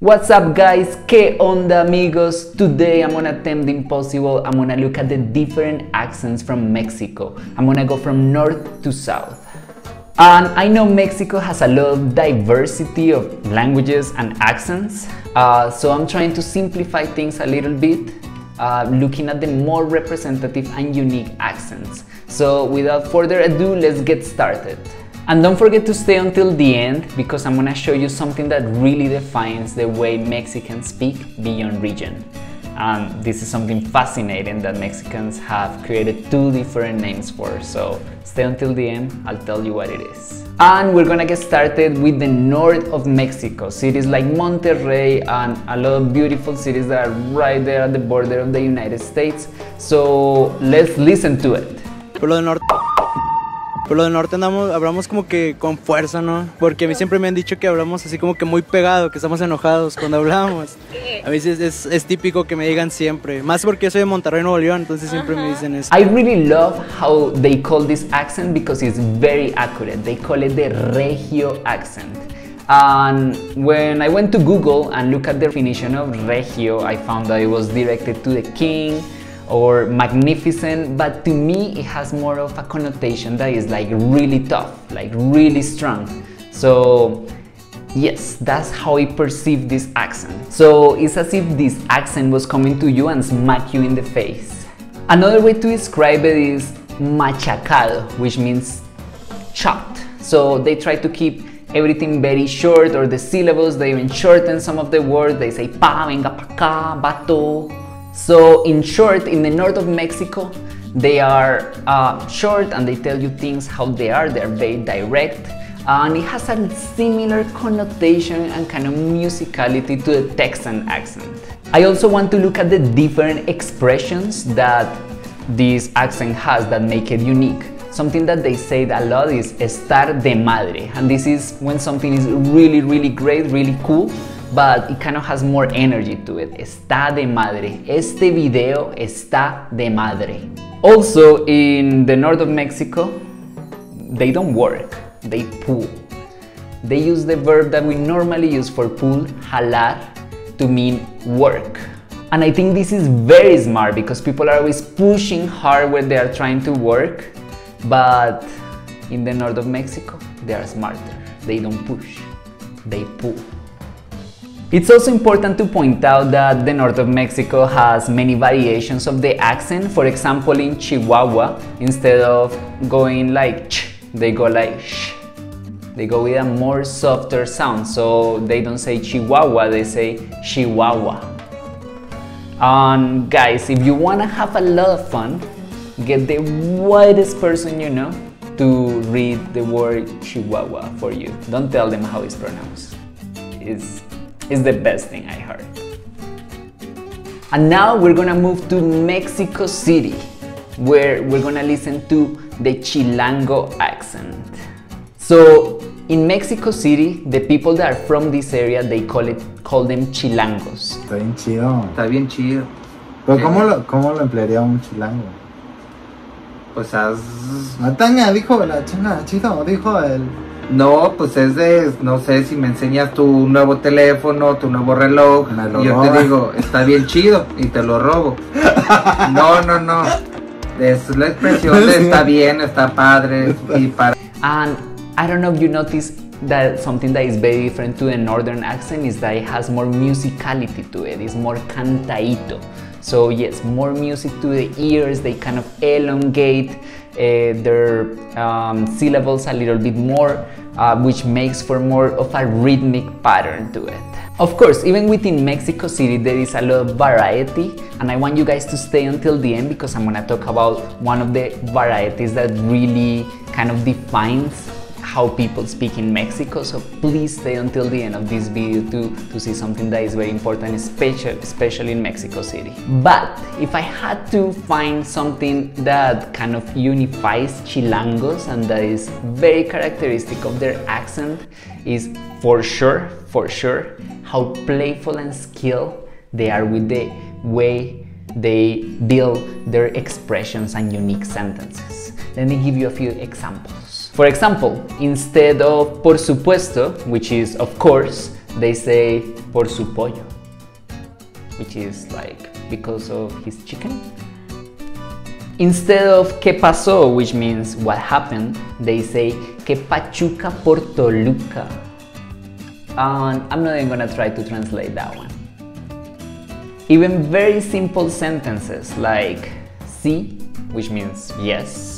What's up guys? ¿Qué onda amigos? Today I'm gonna attempt the impossible. I'm gonna look at the different accents from Mexico. I'm gonna go from north to south. And I know Mexico has a lot of diversity of languages and accents, uh, so I'm trying to simplify things a little bit, uh, looking at the more representative and unique accents. So without further ado, let's get started. And don't forget to stay until the end because I'm gonna show you something that really defines the way Mexicans speak beyond region. And this is something fascinating that Mexicans have created two different names for. So stay until the end, I'll tell you what it is. And we're gonna get started with the north of Mexico, cities like Monterrey and a lot of beautiful cities that are right there at the border of the United States. So let's listen to it. Por lo del norte. Por lo del norte andamos, hablamos como que con fuerza, ¿no? Porque a mí siempre me han dicho que hablamos así como que muy pegado, que estamos enojados cuando hablamos. A mí es, es, es típico que me digan siempre. Más porque soy de Monterrey, Nuevo León, entonces siempre me dicen eso. I really love how they call this accent because it's very accurate. They call it the Regio accent. And when I went to Google and looked at the definition of Regio, I found that it was directed to the king or magnificent, but to me it has more of a connotation that is like really tough, like really strong. So Yes, that's how I perceive this accent. So it's as if this accent was coming to you and smack you in the face. Another way to describe it is machacado, which means chopped. So they try to keep everything very short or the syllables, they even shorten some of the words. They say pa, venga pa acá, vato. So in short, in the north of Mexico, they are uh, short and they tell you things how they are. They're very direct and it has a similar connotation and kind of musicality to the Texan accent. I also want to look at the different expressions that this accent has that make it unique. Something that they say a lot is estar de madre, and this is when something is really, really great, really cool, but it kind of has more energy to it. Está de madre. Este video está de madre. Also, in the north of Mexico, they don't work they pull. They use the verb that we normally use for pull, jalar, to mean work. And I think this is very smart because people are always pushing hard when they are trying to work, but in the north of Mexico, they are smarter. They don't push, they pull. It's also important to point out that the north of Mexico has many variations of the accent. For example, in Chihuahua, instead of going like ch, they go like sh. They go with a more softer sound, so they don't say Chihuahua, they say Chihuahua. And guys, if you wanna have a lot of fun, get the widest person you know to read the word Chihuahua for you. Don't tell them how it's pronounced. It's, it's the best thing I heard. And now we're gonna move to Mexico City, where we're gonna listen to the Chilango accent. So in Mexico City, the people that are from this area, they call it call them chilangos. Está bien chido. Está bien chido. Pero Sí. ¿cómo lo, cómo lo emplearía un chilango? Pues haz... Nataña dijo la china, chido, dijo el... No, pues es de, no sé, si me enseñas tu nuevo teléfono, tu nuevo reloj, y yo te digo, está bien chido, y te lo robo. No, no, no. Es la expresión de está bien, está padre, y para... And I don't know if you notice that something that is very different to the northern accent is that it has more musicality to it. It's more cantaito. So yes, more music to the ears. They kind of elongate their um, syllables a little bit more, uh, which makes for more of a rhythmic pattern to it. Of course, even within Mexico City, there is a lot of variety, and I want you guys to stay until the end because I'm gonna talk about one of the varieties that really kind of defines how people speak in Mexico. So please stay until the end of this video to, to see something that is very important, especially, especially in Mexico City. But if I had to find something that kind of unifies Chilangos and that is very characteristic of their accent is for sure, for sure, how playful and skilled they are with the way they build their expressions and unique sentences. Let me give you a few examples. For example, instead of por supuesto, which is of course, they say por su pollo, which is like because of his chicken. Instead of que pasó, which means what happened, they say que Pachuca por Toluca. And I'm not even gonna try to translate that one. Even very simple sentences like sí, which means yes,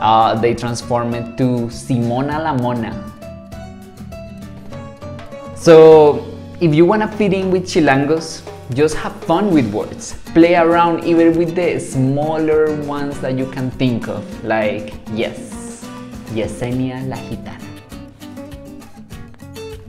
uh, they transform it to Simona la Mona. So if you wanna fit in with Chilangos, just have fun with words. Play around even with the smaller ones that you can think of, like yes, Yesenia la Gitana.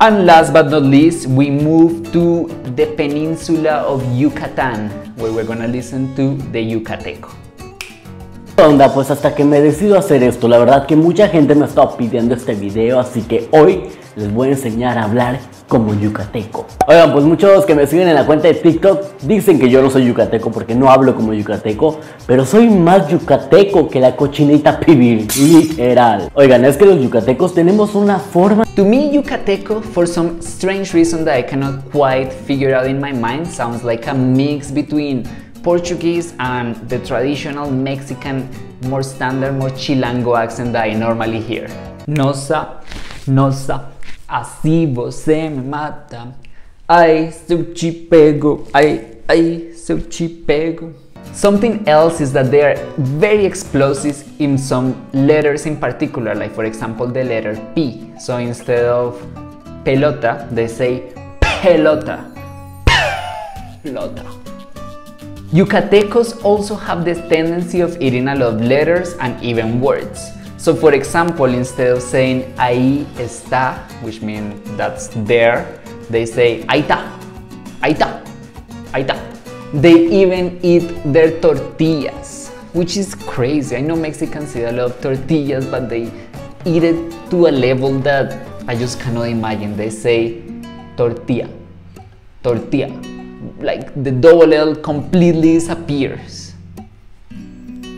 And last but not least, we move to the peninsula of Yucatan, where we're gonna listen to the Yucateco. Pues hasta que me decido hacer esto, la verdad que mucha gente me ha estado pidiendo este video, así que hoy les voy a enseñar a hablar como yucateco. Oigan, pues muchos que me siguen en la cuenta de TikTok dicen que yo no soy yucateco porque no hablo como yucateco, pero soy más yucateco que la cochinita pibil, literal. Oigan, es que los yucatecos tenemos una forma... To me, Yucateco, for some strange reason that I cannot quite figure out in my mind, sounds like a mix between Portuguese and the traditional Mexican, more standard, more chilango accent that I normally hear. Nosa, nosa, así você me mata. Ai, seu te pego, ai, ai, seu te pego. Something else is that they are very explosive in some letters in particular, like for example the letter P. So instead of pelota, they say pelota. Pelota. Yucatecos also have this tendency of eating a lot of letters and even words. So for example, instead of saying ahí está, which means that's there, they say ahí está, ahí está, ahí está. They even eat their tortillas, which is crazy. I know Mexicans eat a lot of tortillas, but they eat it to a level that I just cannot imagine. They say tortilla, tortilla like the double L completely disappears.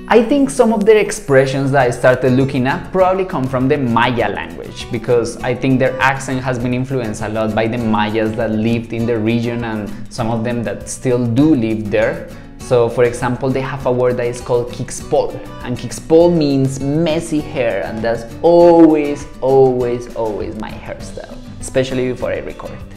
I think some of their expressions that I started looking at probably come from the Maya language because I think their accent has been influenced a lot by the Mayas that lived in the region and some of them that still do live there. So for example, they have a word that is called kikspol and kikspol means messy hair and that's always, always, always my hairstyle, especially before I record.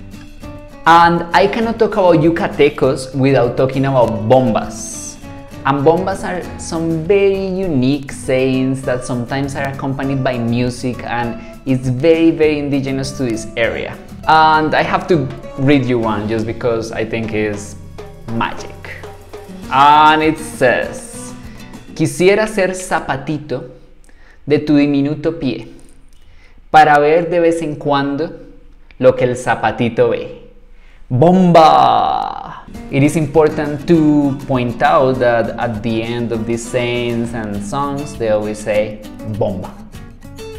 And I cannot talk about Yucatecos without talking about bombas. And bombas are some very unique sayings that sometimes are accompanied by music and it's very, very indigenous to this area. And I have to read you one just because I think it's magic. And it says, Quisiera ser zapatito de tu diminuto pie para ver de vez en cuando lo que el zapatito ve. Bomba! It is important to point out that at the end of these sayings and songs, they always say bomba.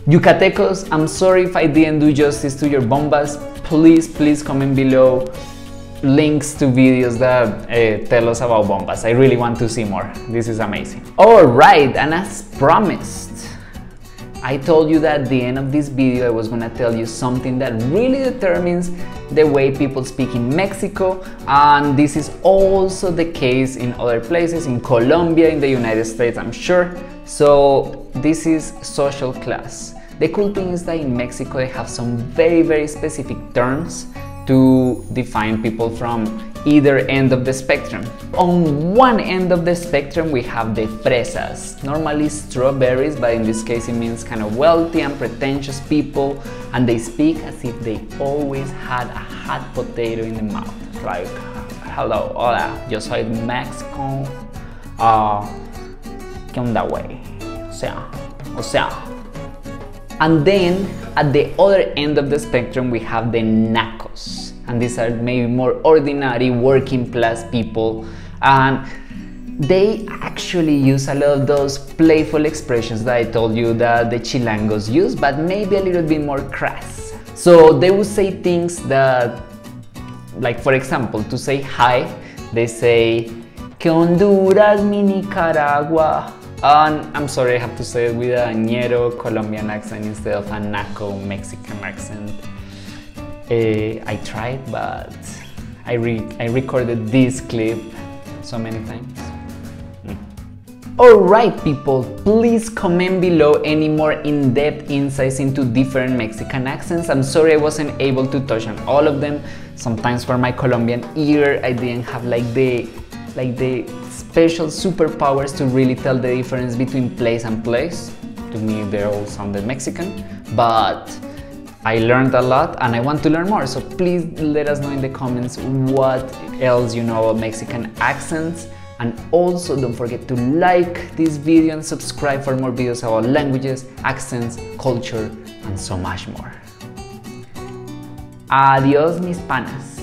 Yucatecos, I'm sorry if I didn't do justice to your bombas. Please, please comment below links to videos that uh, tell us about bombas. I really want to see more. This is amazing. Alright, and as promised, I told you that at the end of this video I was gonna tell you something that really determines the way people speak in Mexico and this is also the case in other places, in Colombia, in the United States I'm sure. So this is social class. The cool thing is that in Mexico they have some very very specific terms to define people from either end of the spectrum. On one end of the spectrum we have the fresas, normally strawberries, but in this case it means kind of wealthy and pretentious people, and they speak as if they always had a hot potato in the mouth. Like, hello, hola, yo soy Mexico, uh, ¿qué onda, güey? O sea, o sea. And then at the other end of the spectrum we have the nacos and these are maybe more ordinary working class people and they actually use a lot of those playful expressions that I told you that the Chilangos use, but maybe a little bit more crass. So they would say things that, like for example, to say hi, they say, Que Honduras, mi Nicaragua. And I'm sorry, I have to say it with a ñero Colombian accent instead of a naco Mexican accent. Uh, I tried, but I, re I recorded this clip so many times. Alright people, please comment below any more in-depth insights into different Mexican accents. I'm sorry I wasn't able to touch on all of them. Sometimes for my Colombian ear, I didn't have like the like the special superpowers to really tell the difference between place and place. To me, they all sounded Mexican, but I learned a lot and I want to learn more. So please let us know in the comments what else you know about Mexican accents and also don't forget to like this video and subscribe for more videos about languages, accents, culture, and so much more. Adiós mis panas.